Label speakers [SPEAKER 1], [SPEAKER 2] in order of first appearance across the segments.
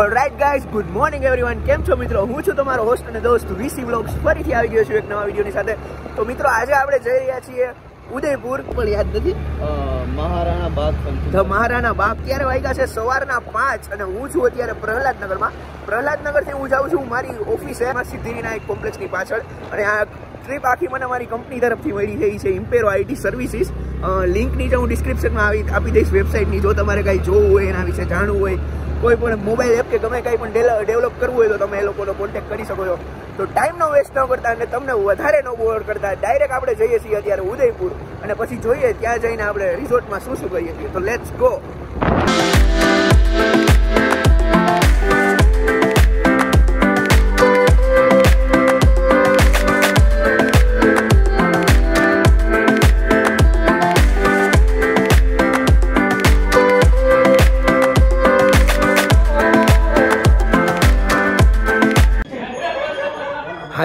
[SPEAKER 1] Alright guys good morning everyone કેમ છો મિત્રો? હું છું તમારો હોસ્ટ અને દોસ્ત વીસી વ્લોગ્સ ફરીથી આવી ગયો છું એક નવા વિડીયોની સાથે. તો મિત્રો આજે આપણે જઈ રહ્યા છીએ ઉદયપુર. પણ યાદ નથી?
[SPEAKER 2] મહારાણા બાગ
[SPEAKER 1] ધ મહારાણા બાગ. ક્યારે વાગ્યા છે? સવારના પાંચ અને હું છું અત્યારે પ્રહલાદનગરમાં. પ્રહલાદનગરથી હું જાઉં છું. મારી ઓફિસે સિદ્ધિવિનાયક કોમ્પ્લેક્ષની પાછળ. અને આ ટ્રીપ આખી મને મારી કંપની તરફથી મળી થઈ છે. ઇમ્પેરો આઈટી સર્વિસીસ લિંક નીચે હું ડિસ્ક્રિપ્શનમાં આવી, આપી દઈશ વેબસાઇટની જો તમારે કંઈ જોવું હોય, એના વિશે જાણવું હોય, કોઈ પણ મોબાઈલ એપ કે ગમે કંઈ પણ ડેવલપ કરવું હોય તો તમે એ લોકોનો કોન્ટેક્ટ કરી શકો છો. તો ટાઈમનો વેસ્ટ ન કરતા અને તમને વધારે ન બોર કરતા ડાયરેક્ટ આપણે જઈએ છીએ અત્યારે ઉદયપુર. અને પછી જોઈએ, ત્યાં જઈને આપણે રિસોર્ટમાં શું શું કરીએ છીએ. તો લેટ્સ ગો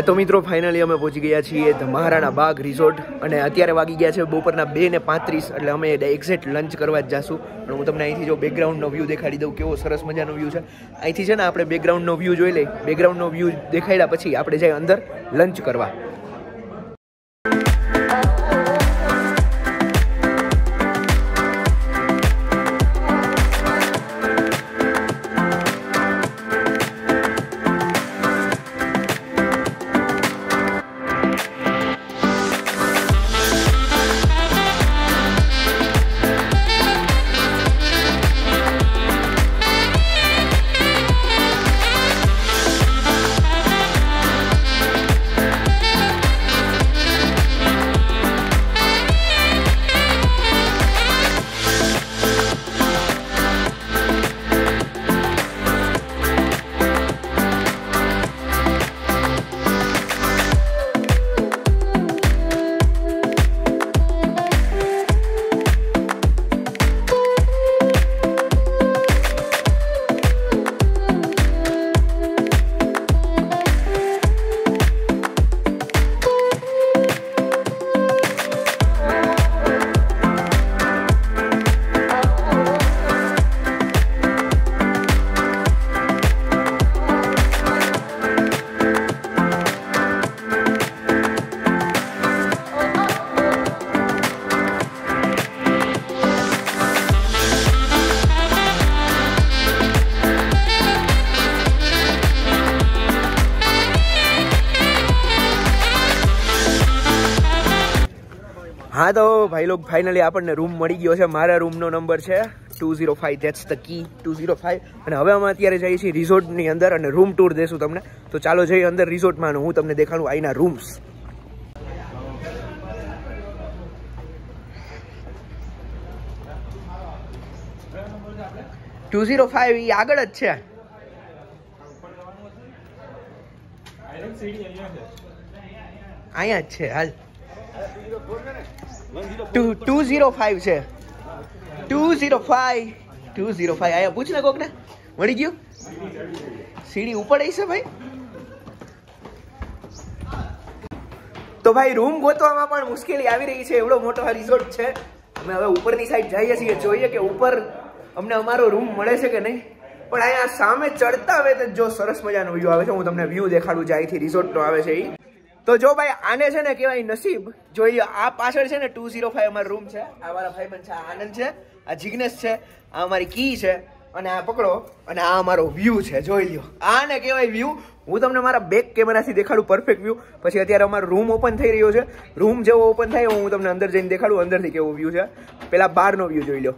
[SPEAKER 1] તો મિત્રો ફાઇનલી અમે પહોંચી ગયા છીએ મહારાણા બાગ રિસોર્ટ. અને અત્યારે વાગી ગયા છે બપોરના બે ને પાંત્રીસ, એટલે અમે એક્ઝેક્ટ લંચ કરવા જ જાશું. અને હું તમને અહીંથી જો બેકગ્રાઉન્ડનો વ્યૂ દેખાડી દઉં, કેવો સરસ મજાનો વ્યૂ છે. અહીંથી છે ને આપણે બેકગ્રાઉન્ડનો વ્યૂ જોઈ લઈએ. બેકગ્રાઉન્ડનો વ્યૂ દેખાડ્યા પછી આપણે જઈએ અંદર લંચ કરવા. હા તો ભાઈ લોક ફાઇનલી આપણને રૂમ મળી ગયો છે. મારા રૂમનો નંબર છે two zero five that's the key two zero five અને હવે અમે અત્યારે જઈએ છીએ રિઝોર્ટની અંદર અને રૂમ ટૂર દેશું તમને. તો ચાલો જઈએ અંદર રિઝોર્ટમાં હું તમને દેખાડું આઈના રૂમ્સ ટુ ઝીરો ફાઈવ એ આગળ જ છે. અહીંયા જ છે હાલ. તો ભાઈ રૂમ ગોતવામાં પણ મુશ્કેલી આવી રહી છે. એવડો મોટો આ રિસોર્ટ છે. અમે હવે ઉપરની સાઈડ જઈએ છીએ. જોઈએ કે ઉપર અમને અમારો રૂમ મળે છે કે નહીં. પણ અહીંયા સામે ચડતા તો જો સરસ મજાનો વ્યૂ આવે છે. હું તમને વ્યૂ દેખાડું જાય અહીંથી રિસોર્ટનો આવે છે એ તો જો ભાઈ આને છે ને કહેવાય નસીબ જોઈએ આ પાછળ છે ને ટુ ઝીરો ફાઈવ અમારો રૂમ છે, આ મારા ભાઈબંધ છે આનંદ છે, આ જિગ્નેશ છે, આ અમારી કી છે, અને આ પકડો, અને આ અમારો વ્યૂ છે, જોઈ લ્યો. આને કહેવાય વ્યૂ હું તમને મારા બેક કેમેરાથી દેખાડું પરફેક્ટ વ્યૂ પછી અત્યારે અમારો રૂમ ઓપન થઈ રહ્યો છે. રૂમ જેવો ઓપન થાય હું તમને અંદર જઈને દેખાડું, અંદરથી કેવો વ્યૂ છે. પેલા બહારનો વ્યૂ જોઈ લો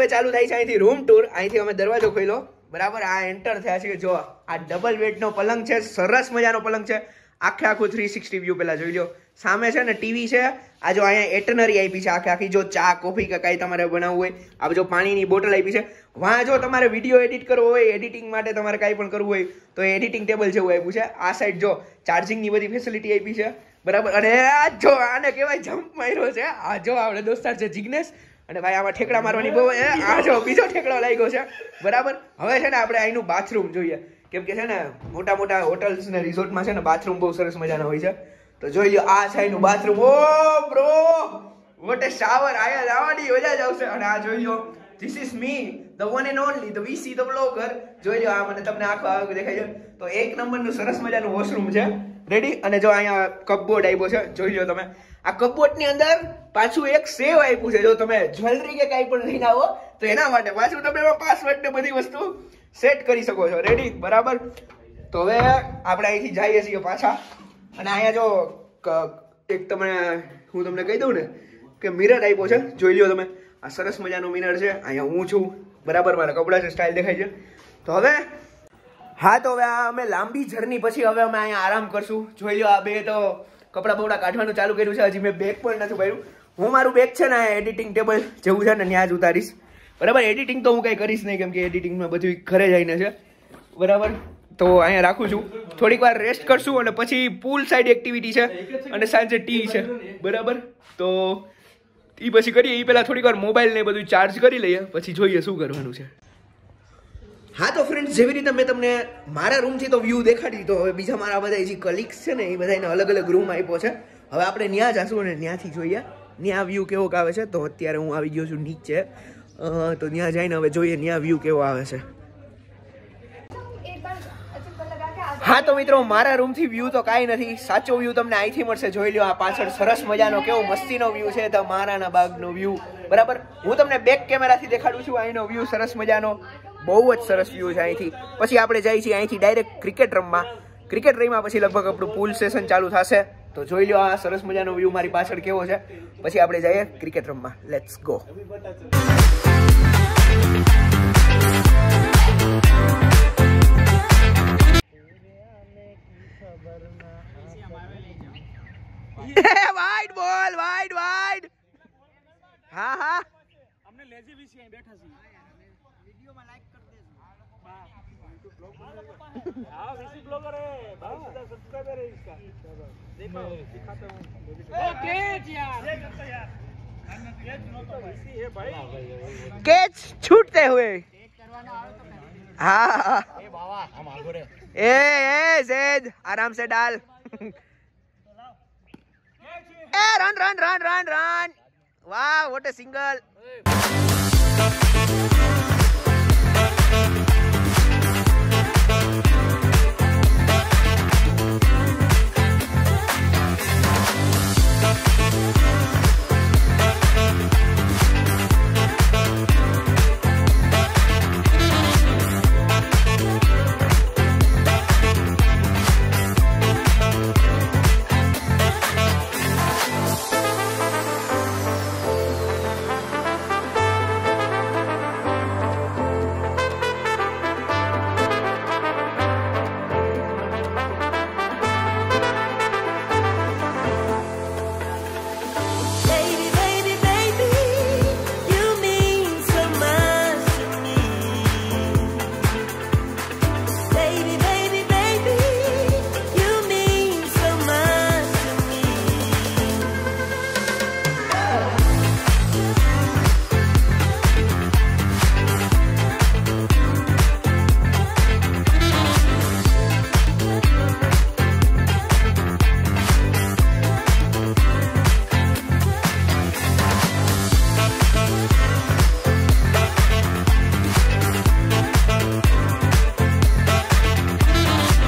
[SPEAKER 1] હવે ચાલુ થાય છે અહીંથી રૂમ ટૂર અહીંથી અમે દરવાજો ખોલ્યો. બરાબર, આ એન્ટર થયા છે જો, આ ડબલ બેડનો પલંગ છે, સરસ મજાનો પલંગ છે. આખે આખું થ્રી સિક્સટી વ્યૂ પહેલાં જોઈ લો સામે છે ને ટીવી છે. આ જો અહીંયા એટનરી આપી છે, આખે આખી. જો ચા, કોફી કે કાંઈ તમારે બનાવવું હોય, આ જો પાણીની બોટલ આપી છે. વાં જો તમારે વીડિયો એડિટ કરવો હોય એડિટિંગ માટે તમારે કાંઈ પણ કરવું હોય, તો એડિટિંગ ટેબલ જેવું આપ્યું છે. આ સાઈડ જો ચાર્જિંગની બધી ફેસિલિટી આપી છે. બરાબર, અને આ જો આને કહેવાય જમ્પ માર્યો છે. આ જો આપણે દોસ્તાર છે જિગ્નેશ અને ભાઈ આમાં ઠેકડા મારવાની બહુ આ જો બીજો ઠેકડો લાગ્યો છે. બરાબર? હવે છે ને આપણે અહીંનું બાથરૂમ જોઈએ. કેમ કે છે ને, મોટા મોટા હોટલ્સ ને રિસોર્ટમાં છે ને બાથરૂમ બહુ સરસ મજાના હોય છે. તો જોઈ લો આ છે અહીંનું bathroom oh bro what a shower આયા લાવવાની મજા જ આવશે. અને આ જોઈ લો this is me the one and only the VC the blogger જોઈ લો, આ મને તમને આખો આખો દેખાય છે તો એક નંબરનું સરસ મજાનું વોશરૂમ છે. રેડી અને જો અહીંયા કપબોર્ડ આવ્યો છે, જોઈ લો તમે. આ કપોટની અંદર પાછું એક સેવ આપ્યું છે. જો તમે જ્વેલરી કે કાંઈ પણ લઈને આવો, તો એના માટે પાછું તમે એમાં પાસવર્ડ ને બધી વસ્તુ સેટ કરી શકો છો. રેડી બરાબર? તો હવે આપણે અહીંથી જઈએ છીએ પાછા. અને અહીંયા જો એક તમને હું તમને કહી દઉં ને, કે મિરર આપ્યો છે. જોઈ લ્યો તમે. આ સરસ મજાનો મિરર છે. અહીંયા હું છું. બરાબર? મારા કપડાં છે સ્ટાઇલ દેખાય છે. તો હવે, હા, તો હવે અમે લાંબી જર્ની પછી હવે અમે અહીંયા આરામ કરશું. જોઈ લો આ બે તો કપડાં બપડા કાઢવાનું ચાલુ કર્યું છે, હજી મેં બેગ પણ નથી ભર્યું. હું મારું બેગ છે ને એડિટિંગ ટેબલ જેવું છે ને, ત્યાં જ ઉતારીશ. બરાબર એડિટિંગ તો હું કંઈ કરીશ નહીં, કેમ કે એડિટિંગમાં બધું ઘરે જઈને છે. બરાબર, તો અહીંયા રાખું છું. થોડીક વાર રેસ્ટ કરશું અને પછી પુલ સાઈડ એક્ટિવિટી છે અને સાંજે ટી છે. બરાબર, તો એ પછી કરીએ. એ પહેલાં થોડીક વાર મોબાઈલ ને બધું ચાર્જ કરી લઈએ, પછી જોઈએ શું કરવાનું છે. હા તો ફ્રેન્ડ્સ જેવી રીતે મેં તમને મારા રૂમથી તો વ્યૂ દેખાડી તો હવે બીજા મારા બધા જે કલીગ્સ છે ને, એ બધાને અલગ અલગ રૂમ આપ્યો છે. હવે આપણે ત્યાં જશું અને ત્યાંથી જોઈએ. ત્યાં વ્યૂ કેવો આવે છે? તો અત્યારે હું આવી ગયો છું નીચે. તો ત્યાં જઈને હવે જોઈએ ત્યાં વ્યૂ કેવો આવે છે. હા તો મિત્રો, મારા રૂમથી વ્યૂ તો કાંઈ નથી. સાચો વ્યૂ તમને અહીંથી મળશે. જોઈ લો આ પાછળ સરસ મજાનો કેવો મસ્તીનો વ્યૂ છે. તો મારાના બાગનો વ્યૂ બરાબર? હું તમને બેક કેમેરાથી દેખાડું છું. અહીંનો વ્યૂ સરસ મજાનો. બહુ જ સરસ વ્યૂ છે અહીંથી. પછી આપણે જઈએ છીએ અહીંથી ડાયરેક્ટ ક્રિકેટ રમવા. ક્રિકેટ રમ્યા પછી લગભગ આપણું પુલ સેશન ચાલુ થશે. તો જોઈ લો આ સરસ મજાનો વ્યૂ મારી પાછળ કેવો છે. પછી આપણે જઈએ ક્રિકેટ રમવા. Let's go ball wide wide હા હા.
[SPEAKER 3] અમને લેજી બેઠા છીએ. कैच छूटते हुए। हाँ।
[SPEAKER 1] ए आराम से डाल। ए run run run run run वाह व्हाट ए। सिंगल